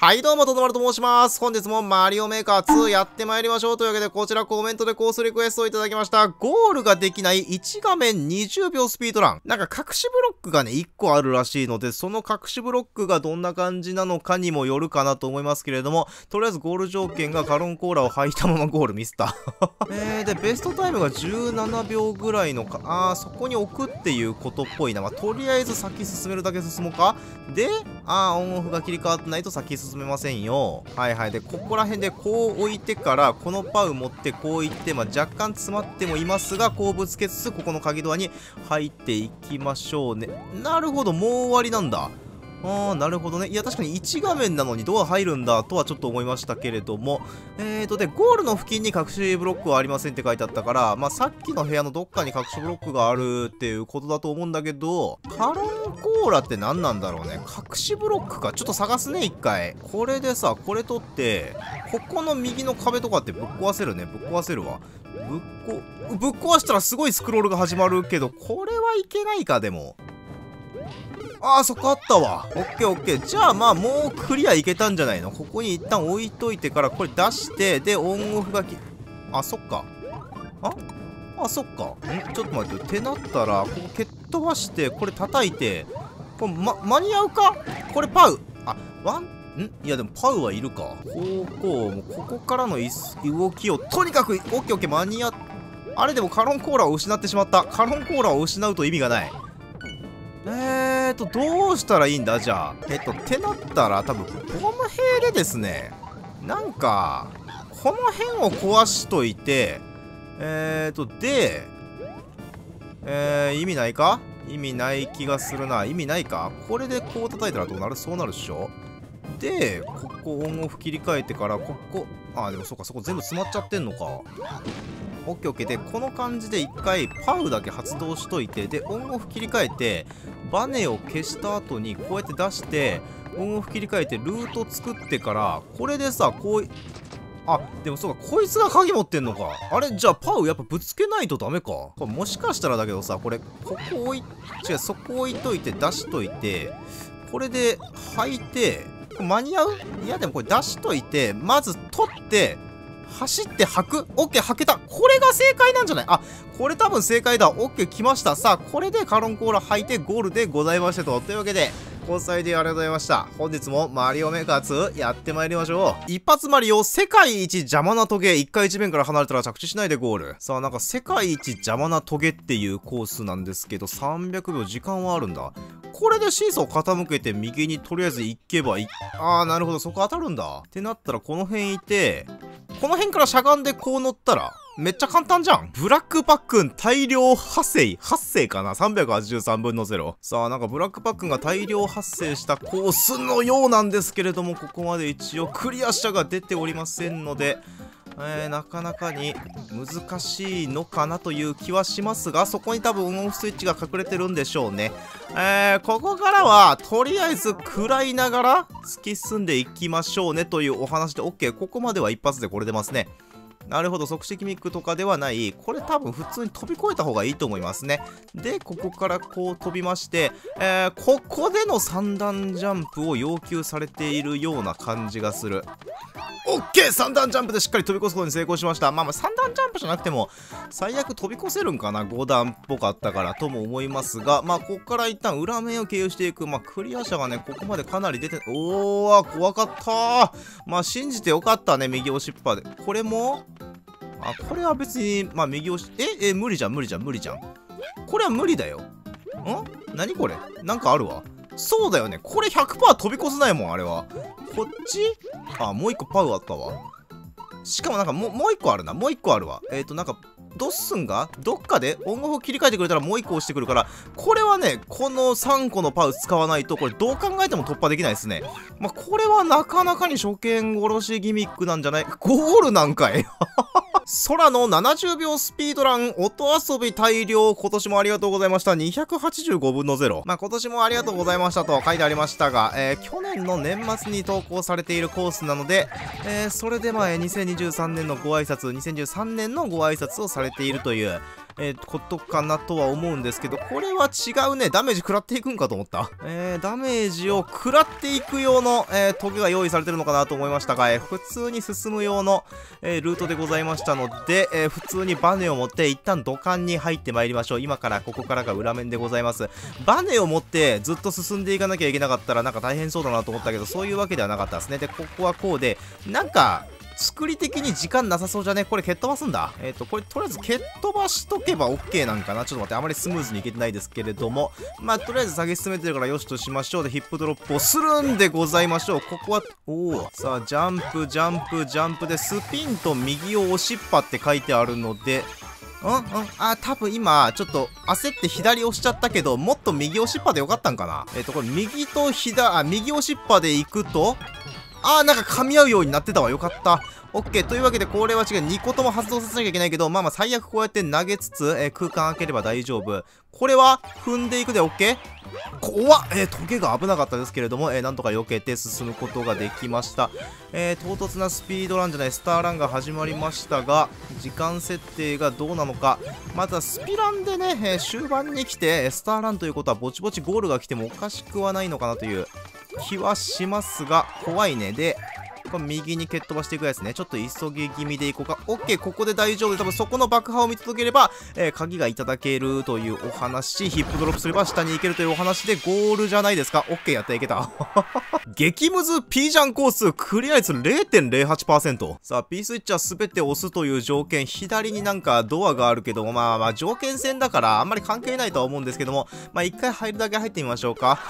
はいどうも、とどまると申します。本日もマリオメーカー2やってまいりましょう。というわけで、こちらコメントでコースリクエストをいただきました。ゴールができない1画面20秒スピードラン。なんか隠しブロックがね、1個あるらしいので、その隠しブロックがどんな感じなのかにもよるかなと思いますけれども、とりあえずゴール条件がカロンコーラを吐いたままゴールミスった。えー、で、ベストタイムが17秒ぐらいのか、あー、そこに置くっていうことっぽいな。まあ、とりあえず先進めるだけ進もうか。で、あー、オンオフが切り替わってないと先進進めませんよ。はいはい。でここら辺でこう置いてからこのパウ持ってこう行って、まあ、若干詰まってもいますがこうぶつけつつここの鍵ドアに入っていきましょうね。なるほど。もう終わりなんだ。あー、なるほどね。いや、確かに1画面なのにドア入るんだとはちょっと思いましたけれども、えーと、で、ゴールの付近に隠しブロックはありませんって書いてあったから、まあ、さっきの部屋のどっかに隠しブロックがあるっていうことだと思うんだけど、カロンコーラって何なんだろうね。隠しブロックか。ちょっと探すね、一回。これでさ、これ取って、ここの右の壁とかってぶっ壊せるね。ぶっ壊せるわ。ぶっこ、ぶっ壊したらすごいスクロールが始まるけど、これはいけないか、でも。あー、そこあったわ。オッケーオッケー。じゃあまあもうクリアいけたんじゃないの？ここに一旦置いといてからこれ出して、で、オンオフがき、あ、そっか。ああ、そっか。ん？ちょっと待って。ってなったら、ここ蹴っ飛ばして、これ叩いて、これ、ま、間に合うか？これパウ。あ、ワン、ん？いやでもパウはいるか。こうこう、もここからの動きを、とにかく、オッケーオッケー、間に合っ、あれでもカロンコーラを失ってしまった。カロンコーラを失うと意味がない。えーと、どうしたらいいんだ？じゃあ。えっと、ってなったら、多分、この辺でですね、なんか、この辺を壊しといて、えーと、で、えー、意味ないか？意味ない気がするな。意味ないか？これでこう叩いたらどうなる？そうなるっしょ？で、ここオンオフ切り替えてから、ここ、あ、でもそうか、そこ全部詰まっちゃってんのか。オッケーオッケーでこの感じで一回パウだけ発動しといてでオンオフ切り替えてバネを消した後にこうやって出してオンオフ切り替えてルート作ってからこれでさこうあでもそうかこいつが鍵持ってんのか。あれじゃあパウやっぱぶつけないとダメか。これもしかしたらだけどさこれここ置い違うそこ置いといて出しといてこれで履いて間に合う？いやでもこれ出しといてまず取って走って履く？オッケー履けたこれが正解なんじゃない？あこれ多分正解だオッケー来ましたさあこれでカロンコーラ履いてゴールでございましたとというわけで交際でありがとうございました。本日もマリオメーカー2やってまいりましょう。一発マリオ世界一邪魔なトゲ。一回地面から離れたら着地しないでゴール。さあなんか世界一邪魔なトゲっていうコースなんですけど300秒時間はあるんだ。これでシーソー傾けて右にとりあえず行けばいあーなるほどそこ当たるんだ。ってなったらこの辺いてこの辺からしゃがんでこう乗ったら、めっちゃ簡単じゃん。ブラックパックン大量発生発生かな ?383 分の0。さあ、なんかブラックパックンが大量発生したコースのようなんですけれども、ここまで一応クリア者が出ておりませんので、えー、なかなかに難しいのかなという気はしますが、そこに多分オンオフスイッチが隠れてるんでしょうね。えー、ここからは、とりあえず食らいながら突き進んでいきましょうねというお話で、OK、ここまでは一発でこれ出ますね。なるほど、即席ミックとかではない。これ多分普通に飛び越えた方がいいと思いますね。で、ここからこう飛びまして、えー、ここでの3段ジャンプを要求されているような感じがする。オッケー !3 段ジャンプでしっかり飛び越すことに成功しました。まあまあ3段ジャンプじゃなくても、最悪飛び越せるんかな ?5 段っぽかったからとも思いますが、まあここから一旦裏面を経由していく。まあクリア者がね、ここまでかなり出て、おー、怖かったまあ信じてよかったね、右押しっぱで。これも、あ、これは別に、まあ右押し、え、え、無理じゃん、無理じゃん、無理じゃん。これは無理だよ。ん？何これ？なんかあるわ。そうだよね。これ100%飛び越せないもん、あれは。こっち？あ、もう一個パウあったわ。しかもなんかも、もう一個あるな。もう一個あるわ。えっ、ー、と、なんか、ドッスンが？どっかで音楽を切り替えてくれたらもう一個押してくるから、これはね、この3個のパウ使わないと、これどう考えても突破できないですね。まあ、これはなかなかに初見殺しギミックなんじゃない？ゴールなんかい？空の70秒スピードラン、音遊び大量、今年もありがとうございました。285分の0。まあ、今年もありがとうございましたと書いてありましたが、えー、去年の年末に投稿されているコースなので、えー、それでまあ、2023年のご挨拶、2013年のご挨拶をされているという、えー、ことかなとは思うんですけど、これは違うね。ダメージ食らっていくんかと思った。えー、ダメージを食らっていく用の、えー、トゲが用意されてるのかなと思いましたが、えー、普通に進む用の、えー、ルートでございましたので、えー、普通にバネを持って一旦土管に入ってまいりましょう。今からここからが裏面でございます。バネを持ってずっと進んでいかなきゃいけなかったらなんか大変そうだなと思ったけど、そういうわけではなかったですね。で、ここはこうで、なんか、作り的に時間なさそうじゃね？これ蹴っ飛ばすんだ。えっ、ー、と、これとりあえず蹴っ飛ばしとけば OK なんかな？ちょっと待って、あまりスムーズにいけてないですけれども。まあ、とりあえず下げ進めてるからよしとしましょう。で、ヒップドロップをするんでございましょう。ここは、おお。さあ、ジャンプ、ジャンプ、ジャンプで、スピンと右を押しっぱって書いてあるので、うんうんあ、多分今、ちょっと焦って左押しちゃったけど、もっと右押しっぱでよかったんかな？えっ、ー、と、これ右と左、あ、右押しっぱで行くと、あー、なんか噛み合うようになってたわ。よかった。オッケー。というわけで、これは違う。2個とも発動させなきゃいけないけど、まあまあ、最悪こうやって投げつつ、えー、空間開ければ大丈夫。これは、踏んでいくでオッケー怖っえー、トゲが危なかったですけれども、えー、なんとか避けて進むことができました。えー、唐突なスピードランじゃない、スターランが始まりましたが、時間設定がどうなのか。まずはスピランでね、え、終盤に来て、スターランということはぼちぼちゴールが来てもおかしくはないのかなという気はしますが、怖いね。で、これ右に蹴っ飛ばしていくやつね。ちょっと急ぎ気味でいこうか。オッケー、ここで大丈夫で、多分そこの爆破を見届ければ、えー、鍵がいただけるというお話、ヒップドロップすれば下に行けるというお話でゴールじゃないですか。オッケー、やっていけた。激ムズ P ジャンコース、クリア率0.08%。さあ、P スイッチは全て押すという条件、左になんかドアがあるけども、まあまあ条件戦だからあんまり関係ないとは思うんですけども、まあ一回入るだけ入ってみましょうか。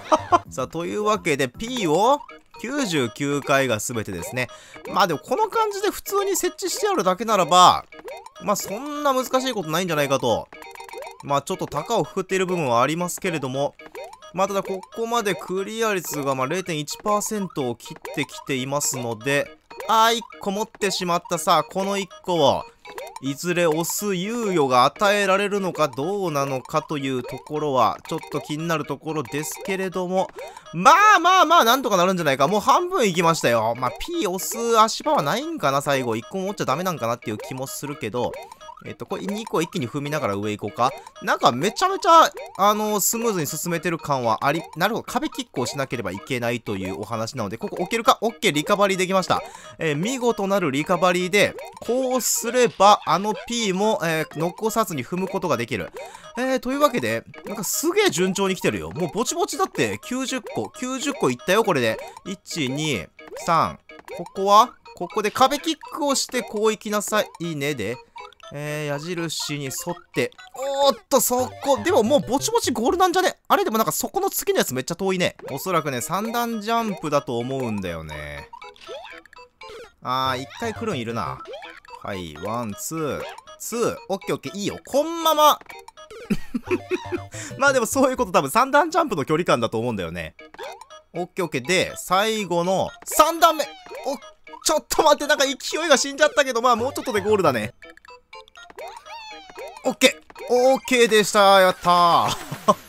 さあ、というわけで P を99回が全てですね。まあでもこの感じで普通に設置してあるだけならば、まあそんな難しいことないんじゃないかと。まあちょっと高をくくっている部分はありますけれども、まあただここまでクリア率がまあ0.1%を切ってきていますので、あー1個持ってしまったさ、この1個をいずれ押す猶予が与えられるのかどうなのかというところは、ちょっと気になるところですけれども、まあまあまあ、なんとかなるんじゃないか。もう半分いきましたよ。まあ、P 押す足場はないんかな、最後。1個も持っちゃダメなんかなっていう気もするけど、えっと、これ2個一気に踏みながら上行こうか。なんかめちゃめちゃ、あのー、スムーズに進めてる感はあり、なるほど、壁キックをしなければいけないというお話なので、ここ置けるか ?OK、リカバリーできました。えー、見事なるリカバリーで、こうすれば、あの P も、えー、残さずに踏むことができる。えー、というわけで、なんかすげえ順調に来てるよ。もうぼちぼちだって90個、90個いったよ、これで。1、2、3。ここは？ここで壁キックをしてこう行きなさい。いいねで。えー、矢印に沿って。おーっと、そこ。でももうぼちぼちゴールなんじゃね？あれでもなんかそこの次のやつめっちゃ遠いね。おそらくね、3段ジャンプだと思うんだよね。あー、1回来るんいるな。はい、ワン、ツー、ツー。オッケーオッケー、いいよ。こんまま。まあでもそういうこと多分3段ジャンプの距離感だと思うんだよね。オッケーオッケー。で、最後の3段目。お、ちょっと待って、なんか勢いが死んじゃったけど、まあもうちょっとでゴールだね。オッケー。オッケーでした。やったー。